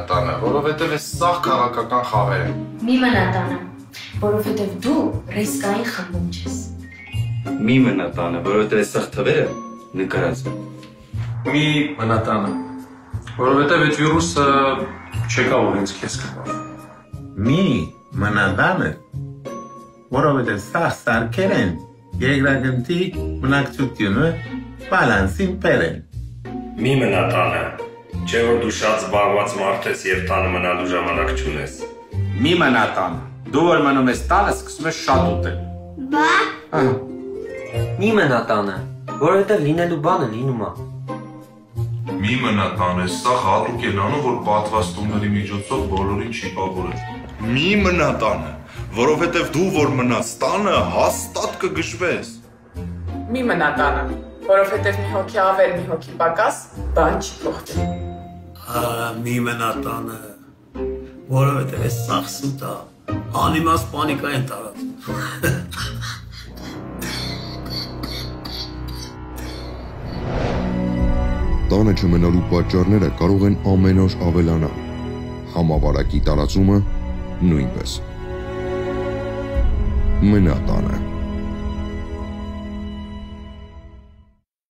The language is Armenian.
մնա տանը, որովհետև այս սաղ քաղաքական խաղեր են։ Մի մնա տանը, որովհետև դու ռիսկային խմբում ես։ Մի մնա տանը, որովհետև այս սաղ թվերը նկարած են։ Մի մնատանը, որովհետև այդ վիրուսը չեկա որ ինձ քեզ կպավ։ Մի մնադանը, որովհետև սա սարքեր են երկրագնդի մնակցությունը բալանսին բերեն։ Մի մնա տանը, չէ որ դու շատ զբաղված մարդ ես եւ տանը մնալու ժամանակ չունես։ Մի մնա տանը։ Դու որ մնում ես տանը, սկսում ես շատ ուտել։ Բա Մի մնա տանը, որովհետև լինելու բանը լինում է։ Մի մնա տանը, սա հատուկ են անում, որ պատվաստումների միջոցով բոլորին չի պավորել։ Մի մնա տանը, որովհետև դու որ մնաս տանը, հաստատ կգժվես։ Մի մնա տանը, որովհետև մի հոգի ավել, մի հոգի պակաս, բան չի փոխվի։ մի մնա տանը, որովհետև այս սախսուտ է, անիմաստ պանիկա են տարածում։ Տանը չմնալու պատճառները կարող են ամեն օր ավելանալ։ Համավարակի տարածումը նույնպես։ Մնա տանը